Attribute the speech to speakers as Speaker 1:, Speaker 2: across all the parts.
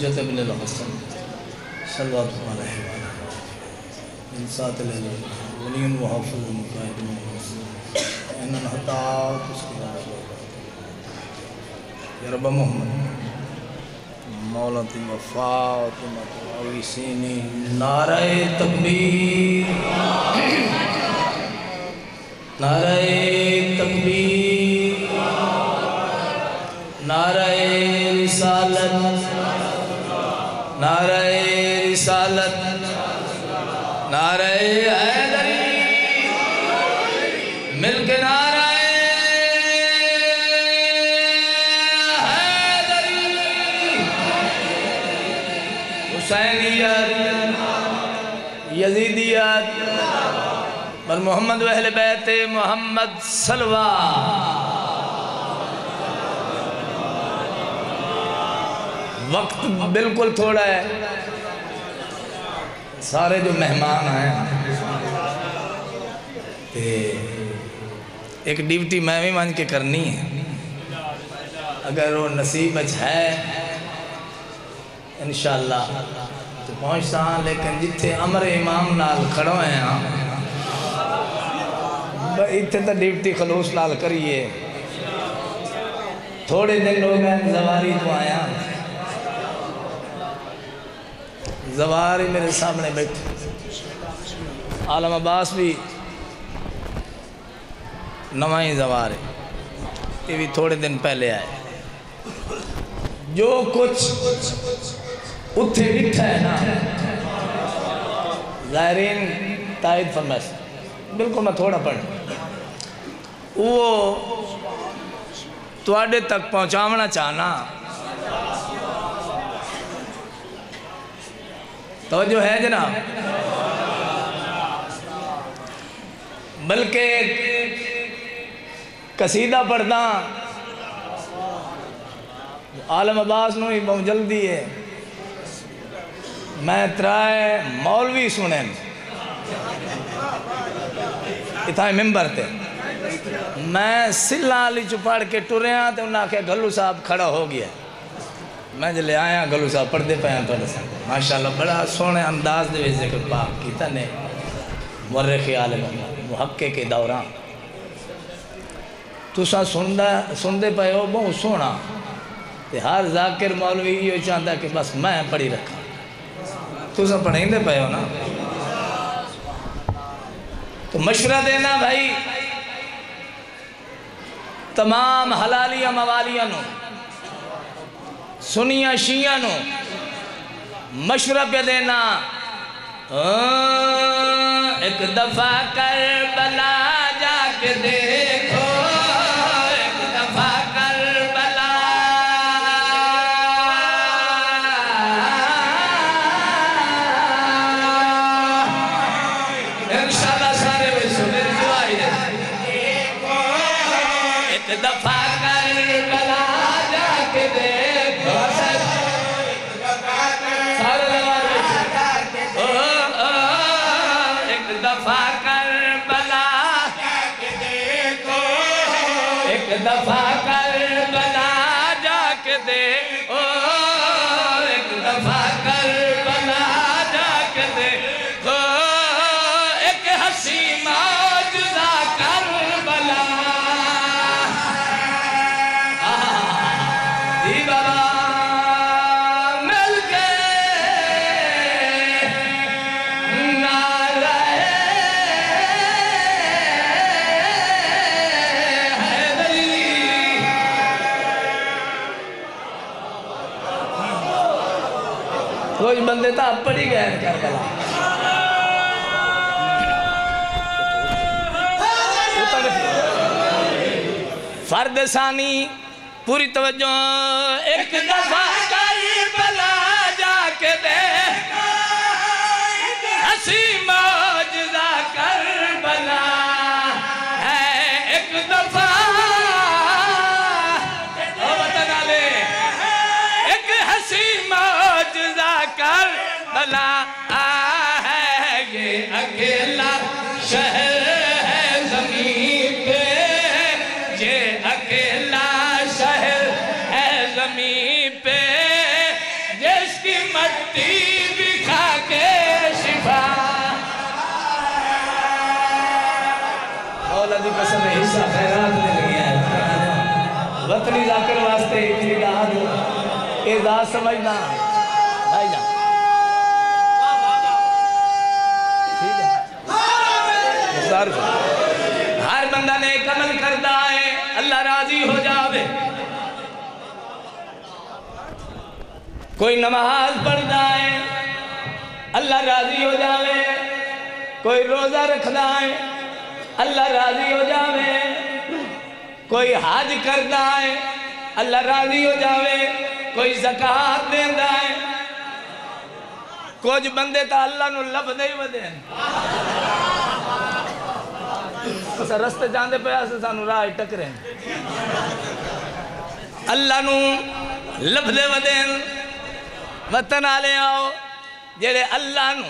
Speaker 1: حجت ابن الحسن صلی اللہ علیہ وآلہ من سات لیلہ ولی و حافظ و مقاہد و محسن انن حتات اس کی نام یا رب محمد، مولا تی وفات مطاوی سینی نعرہ تکبیر۔ نعرہ تکبیر۔ نعرہ رسالت۔ نعرہ رسالت، نعرہ حیدری۔ مل کے نعرہ حیدری۔ حسینیت، یزیدیت۔ پر محمد و اہل بیت محمد سلوہ وقت بالکل تھوڑا ہے۔ سارے جو مہمان ہیں۔ تے ایک ڈیوٹی میں بھی مان کے کرنی ہے۔ اگر وہ نصیب اچ ہے، انشاءاللہ۔ تو پہنچتا ہاں لیکن جتھے امر امام نال کھڑو ہیں ہاں۔ اتنے تو ڈیوٹی خلوص نال کریے۔ تھوڑے دن ہو گئے، زواری تو آیا۔ زواری میرے سامنے بیٹھے۔ عالم عباس بھی نوائی زوار ہے۔ یہ بھی تھوڑے دن پہلے آئے۔ جو کچھ اتھے بٹھا ہے نا۔ ظاہرین تائید فرمیس بالکل میں تھوڑا پڑھ وہ توڑے تک پہنچاونا چاہنا۔ توجہ ہے جناب؟ بلکہ قصیدہ پڑھنا عالم عباس نو ہی بہت جلدی ہے۔ میں ترائے مولوی سنیں۔ اتھائے ممبر تے۔ میں سلہ علی چپاڑ کے ٹوریاں تے انہاں کے گھلو صاحب کھڑا ہو گیا۔ میں جلے آیا ہاں، گھلو صاحب پڑھ دے پہنے ہاں تو لسا ماشاءاللہ، بڑا سونے انداز دے ویسے ذکر پاک کیتا نے مرخ عالم محقق کے دوران۔ تو سا سندے پہ ہو بہت سونا۔ تے ہر ذاکر مولوی یہ چاہتا کہ بس میں پڑھی رکھا تو سا پڑھیں دے پہ ہو نا؟ تو مشورہ دینا بھائی، تمام حلالیہ موالیہ نو۔ سنیہ شیعہ نو مشورہ پہ دینا ہاں، ایک دفعہ کربلا جا کے دیکھو۔ ایک دفعہ کربلا۔ انشاءاللہ سارے میں سنے دعائی ایک دفعہ کچھ بندے تھا اب پڑھی گئے ہیں کربلا فرد ثانی پوری توجہ ایک دفعہ۔ کربلا ہے یہ اکیلا شہر ہے زمین پہ۔ یہ اکیلا شہر ہے زمین پہ۔ جس کی مٹی بھی کھا کے شفا۔ مولا دی قسم حصہ خیرات نے لگیا ہے وطنی ذاکر واسطے اتنی داد۔ اعزاز سمجھنا بھائی جان ٹھیک ہے مختار بھائی۔ ہر بندہ نے ایک عمل کرتا ہے اللہ راضی ہو جاوے کوئی نماز پڑھتا ہے اللہ راضی ہو جاوے، کوئی روزہ رکھتا ہے اللہ راضی ہو جاوے، کوئی حج کرتا ہے اللہ راضی ہو جاوے، کوئی زکاة دیندہ ہے کچھ بندے تا اللہ نو لب دے ودے۔ اسا رستے جاندے پہ اسا سانو راہ ٹکرے۔ اللہ نو لب دے ودے۔ وطن آلے آؤ، جڑے اللہ نو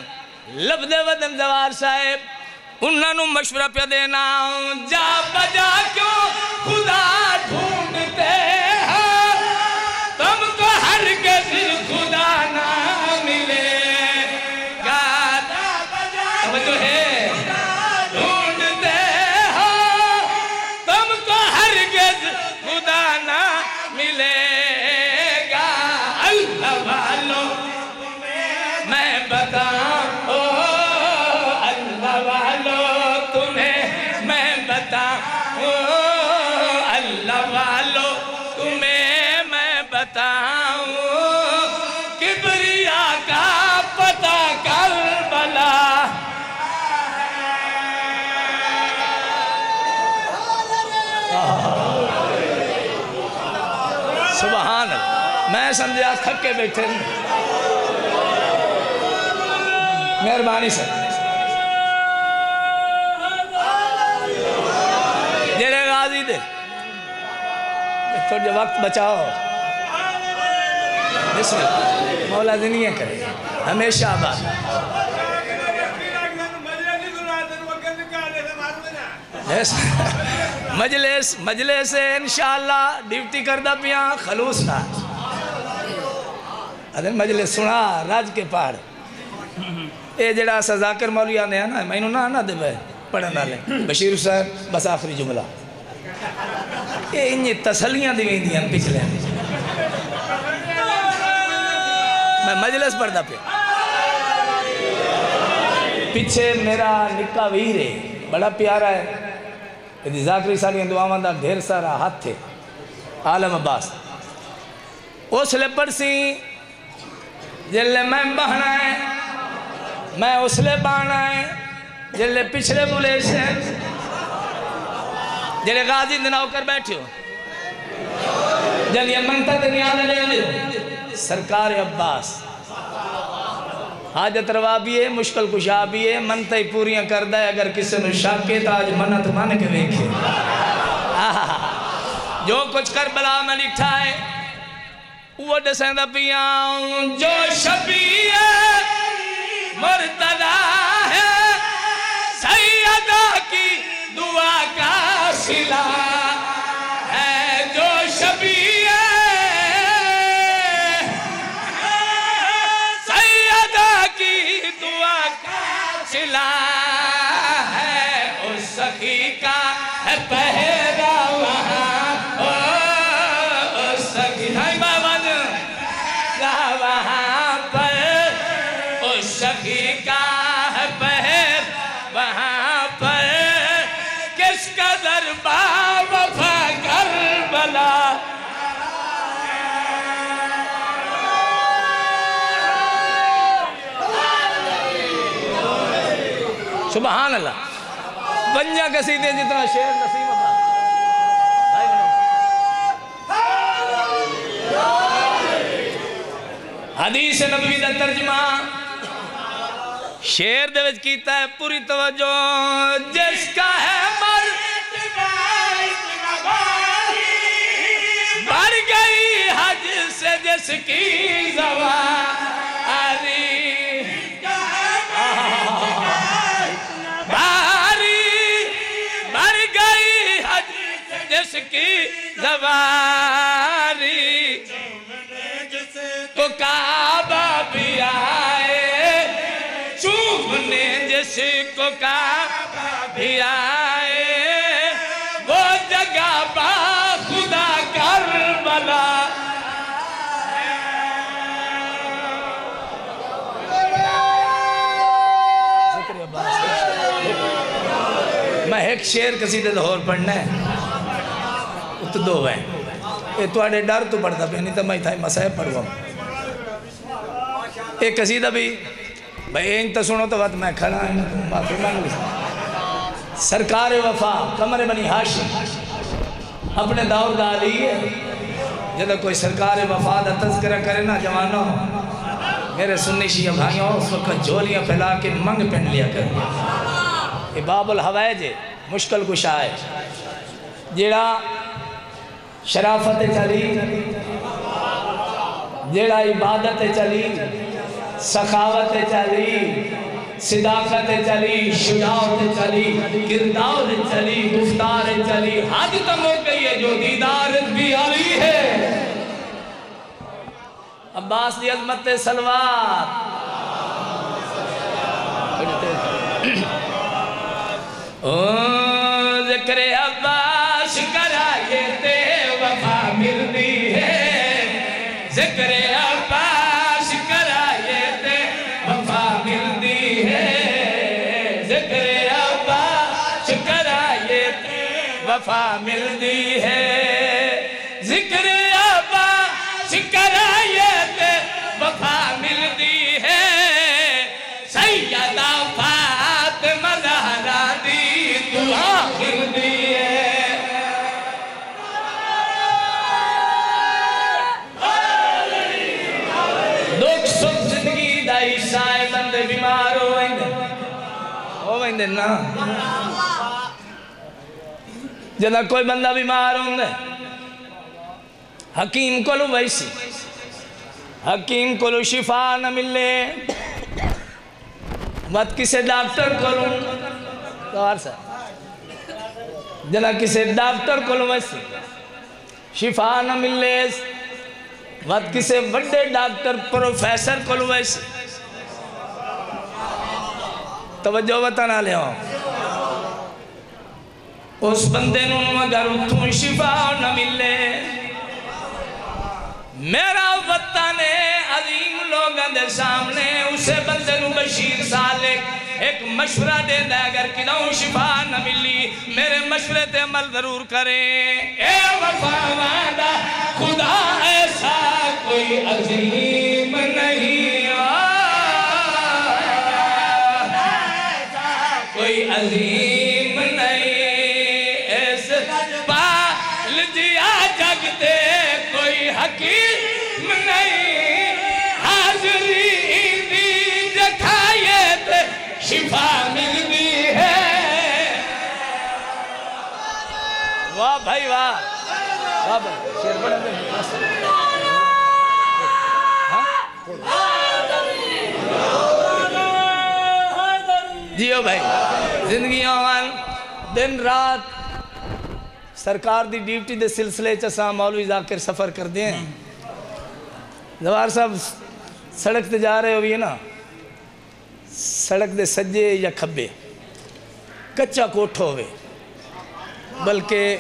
Speaker 1: لبد دے ودن زوار صاحب، انہاں نو مشورہ پہ دینا۔ جا بجا کے سبحان اللہ۔ میں سمجھا تھک کے بیٹھے مہربانی سے جڑے غازی دے، تھوڑا وقت بچاؤ۔ بسم اللہ۔ مولا دنیا کرے۔ ہمیشہ آباد۔ یس مجلس مجلس انشاءاللہ ڈیوٹی کردہ پیاں خلوص نہ ادھر مجلس سنا راج کے پاڑ اے جڑا سا ذاکر مولیہ نے نا میں انہوں نہ آنا دے بھائی پڑھنا لے بشیر صاحب بس آخری جملہ اے انہی تسلیاں دی گئی دیاں پچھلے میں مجلس پڑھتا پیا پیچھے میرا نکا ویر ہے بڑا پیارا ہے یہ ذاکری سالیاں دعاواں دا ڈھیر سارا ہاتھ تھے۔ عالم عباس۔ اس لے پڑسی جلے میں بہنا ہے، میں اس لے بانا ہے، جلے پچھلے بولے سے۔ جلے غازی دناؤ کر بیٹھے ہو۔ جلے منتا دنیا لے لے سرکار عباس۔ حاجت روا بھی ہے، مشکل کشا بھی ہے منتا ہی پوریاں کردہ ہے، اگر کسی نے شاک کے تا آج منت مان کے دیکھے جو کچھ کربلا میں لکھا ہے، وہ دسیندہ پیاں، جو شبیہ مرتدہ ہے۔ سیدہ کی دعا کا سلا۔ کا سبحان اللہ۔ بنجا کسی دے جتنا شیر نصیب ہوتا۔ حدیث نبوی دا ترجمہ شیر دے وچ کیتا ہے، پوری توجہ۔ جس کا ہے مر۔ بڑھ گئی حج سے جس کی زواری سواری تو کعبہ بھی آئے۔ چومنے جس کو کعبہ بھی آئے۔ وہ جگہ با خدا کربلا۔ میں ایک شیر قصیدہ لاہور پڑھنا ہے۔ ات دو ہیں یہ توڑے ڈر تو پڑھتا پہ نہیں تو میں تھا مسائل پڑھوا ایک قصیدہ بھی بھئی این تو سنو تو بات میں کھڑا ہے معافی مانگ لی سرکار وفا کمر بنی ہاشم اپنے دور دا علی ہے جب کوئی سرکار وفا دا تذکرہ کرے نا جوانوں میرے سنی شیعہ بھائیوں اس وقت جولیاں پھیلا کے منگ پہن لیا کر یہ باب الحوائج ہے مشکل کشا ہے جیڑا شرافت چلی، جیڑا عبادت چلی، سخاوت چلی، صداقت چلی، شجاعت چلی، کردار چلی، گفتار چلی حد تم ہو گئی ہے جو دیدار بھی علی ہے۔ عباس دی عظمت سلوات۔ او شفا ملتی ہے۔ ذکر جدا کوئی بندہ بیمار ہوں ہوندے حکیم کو لو ویسی حکیم کو لو شفا نہ ملے۔ مت کسے ڈاکٹر کو لوں۔ دوار سا جنا کسے ڈاکٹر کو لوں ویسی شفا نہ ملے۔ مت کسے وڈے ڈاکٹر، پروفیسر کو لوں ویسی توجہ بتانا لے ہوں اس بندے نو مگر اتھوں شفا نہ ملے۔ میرا وطن عظیم لوگاں دے سامنے اسے بندے نو بشیر سالک ایک مشورہ دے دے اگر کنوں شفا نہ ملی، میرے مشورے تے عمل ضرور کریں اے وفا وعدہ، خدا ایسا کوئی عظیم نہیں۔ بھائی واہ۔ واہ بھائی، شیر بڑھا دے جیو بھائی، زندگی آوان، دن رات سرکار دی ڈیوٹی دے سلسلے چسا مولوی ذاکر سفر کر دیں زوار صاحب، سڑک تے جا رہے ہوئی نا۔ سڑک دے سجے یا کھبے۔ کچا کوٹھ ہوئے بلکہ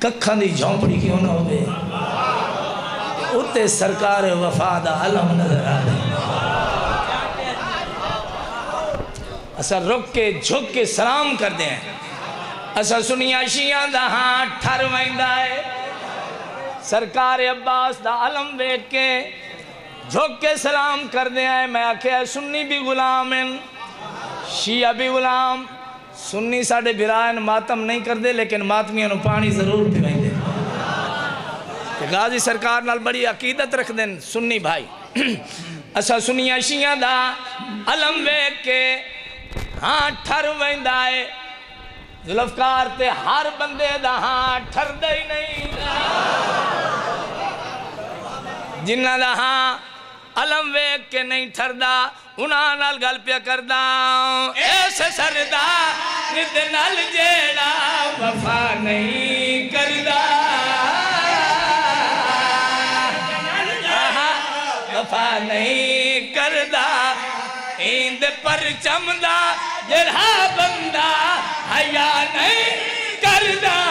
Speaker 1: ککھاں دی جھونپڑی کیوں نہ ہوئے اتے سرکار وفا دا علم نظر آ دے اسا رک کے جھک کے سلام کر دیں اسا سنیا شیعہ دا ہاں ٹھر ویندہ ہے۔ سرکار عباس دا علم بیٹھ کے جھک کے سلام کر دیں میں آکھے سنی بھی غلام ہیں، شیعہ بھی غلام۔ سنی ساڑھے بھرائن ماتم نہیں کر دے لیکن ماتمیاں نو پانی ضرور بھی ویندے کہ غازی سرکار نال بڑی عقیدت رکھ دیں سنی بھائی۔ اسا سنیا شیعہ دا علم بیٹھ کے ہاں ٹھر ویندہ ہے۔ ذلفکار تے ہر بندے دا ہاں ٹھر دے ہی نہیں۔ جنہ دا ہاں علم ویک کے نہیں ٹھر دا انہاں نال گل پیا کر دا ایسے سردا ند نال جیڑا وفا نہیں کر دا وفا نہیں کر دا ایند پر چمدا جڑا بندہ حیا نہیں کردا۔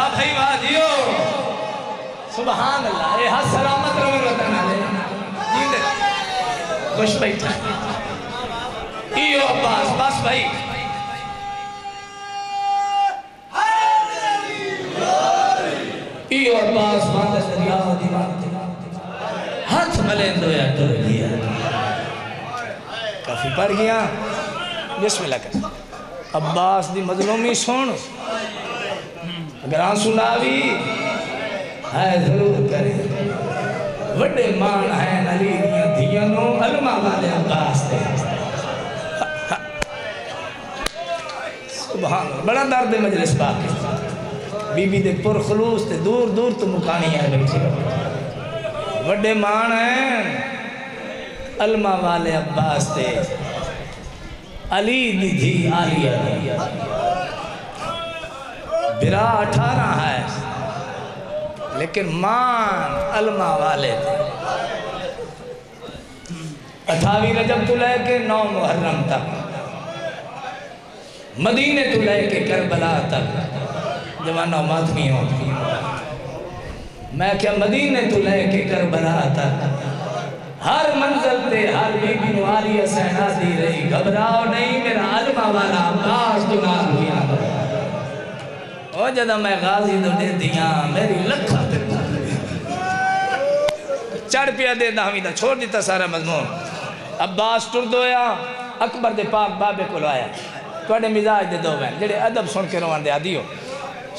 Speaker 1: واہ بھائی واہ دیو سبحان اللہ اے ہاں سلامت رہو وطن والے جیندے۔ خوش بیٹھا۔ ایو عباس، بس بھائی۔ ایو عباس باندھ دریا دیوان ہاتھ ملین دو یا ٹر گیا کافی پڑھ گیا۔ بسم اللہ۔ کر عباس دی مظلومی سن۔ اگر آن سناوی ہے ضرور کرے۔ وڈے مان ہیں علی دیاں دھیانوں علماء والے عباس دے۔ سبحان اللہ، بڑا درد مجلس پاک۔ بی بی دے پر خلوص تے دور دور تو مکانی ہے بیٹھے وڈے مان ہیں علماء والے عباس تے علی دی دھی آلیہ دی برا اٹھارہ ہے۔ لیکن مان علماء والے تھے۔ اٹھاوی رجب تو لے کے نو محرم تک۔ مدینے تو لے کے کربلا تک۔ جوانہ ماتمی ہوتی۔ میں کیا مدینے تو لے کے کربلا تک۔ ہر منزل تے ہر بی بی نواری سہنا دی رہی۔ گھبراؤ نہیں میرا علمہ والا عباس دنال ہویا او جدہ میں غازی دو دے دیاں، میری لکھا تے چڑھ پیا دے دہمی دا چھوڑ دیتا سارا مضمون۔ عباس ٹر دویا اکبر دے پاک بابے کو لایا توڑے مزاج دے دو بین جڑے ادب سن کے روان دے آدیو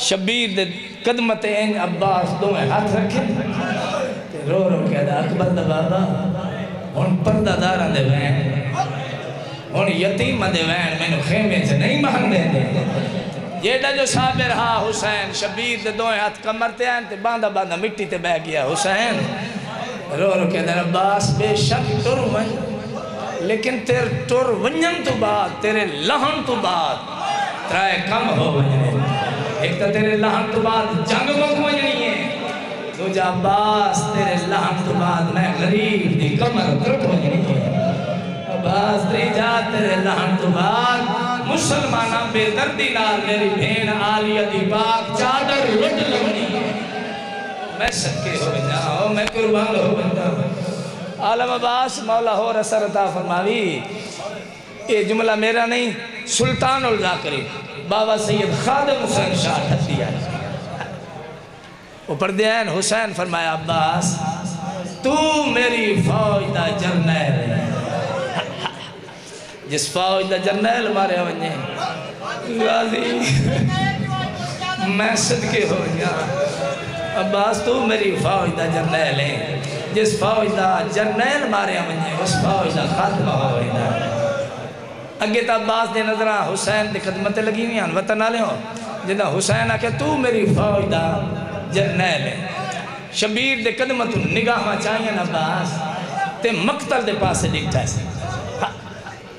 Speaker 1: شبیر دے قدمت این عباس دو میں ہاتھ رکھے۔ رو رو کہہ دا اکبر دا بابا۔ ہن پردہ داران دے وین ہن یتیم دے وین میں نو خیمے سے نہیں مہن دے دے جیڑا جو صابر ہا حسین، شبیر دے دوئے ہاتھ کمر تے آئیں تے باندھا باندھا مٹی تے بہ گیا حسین۔ رو رو کہہ دے عباس، بے شک ٹر ون۔ لیکن تیر ٹر ونجن تو بعد، تیرے لہن تو بعد۔ ترائے کم ہو ونجنے۔ ایک تو تیرے لہن تو بعد جنگ مک ونجنی ہے۔ دو جا عباس، تیرے لہن تو بعد میں غریب دی کمر ترٹ ونجنی ہے۔ عباس، تری جا، تیرے لہن تو بعد۔ مسلمانہ بے دردی نال میری بھین آلیہ دی پاک چادر رٹ لونی میں صدقے ہو جاؤ میں قربان ہو بندہ عالم عباس مولا ہو رسر عطا فرماوی، یہ جملہ میرا نہیں، سلطان الزاکری بابا سید خادم حسین شاہ ٹھتی ہے اوپر دین حسین فرمایا، عباس، تو میری فوج دا جرنیل ہے۔ جس فوج دا جرنیل مارے ونجے غازی جی۔ میں صدقے ہو جا عباس، تو میری فوج دا جرنیل ہے۔ جس فوج دا جرنیل مارے ونجے اس فوج دا خاتمہ ہو ویندا اگے تا عباس دے نظراں حسین دی خدمت لگی ہوئی ہیں۔ وطن والے ہو۔ جدا حسین آکے تو میری فوج دا جرنیل ہے۔ شبیر دے قدم تو نگاہ چاہیے عباس۔ تے مقتل دے پاسے ڈٹھا سی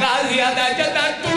Speaker 1: نازية جدت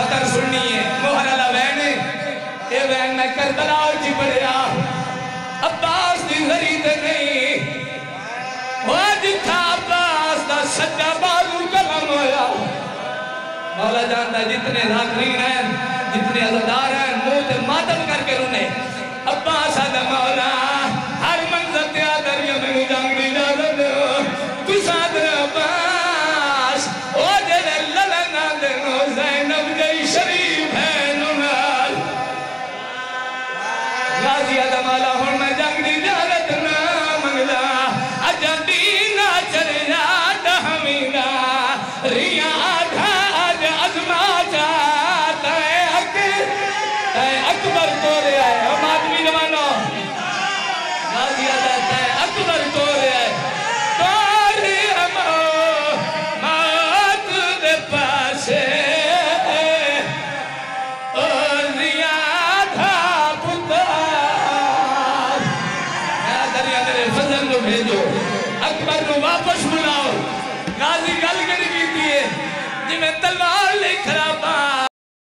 Speaker 1: خطر سننی ہے۔ محرلہ بینے اے وین میں کربلا جی بڑھیا عباس دی غرید نہیں۔ واج تھا عباس دا سجا بارو کلم ہویا۔ مولا جانتا جتنے ناکرین ہیں، جتنے عزدار ہیں موت ماتم کر کے رونے عباس آدم مولا۔ جا دیا دمالا ہوں میں جا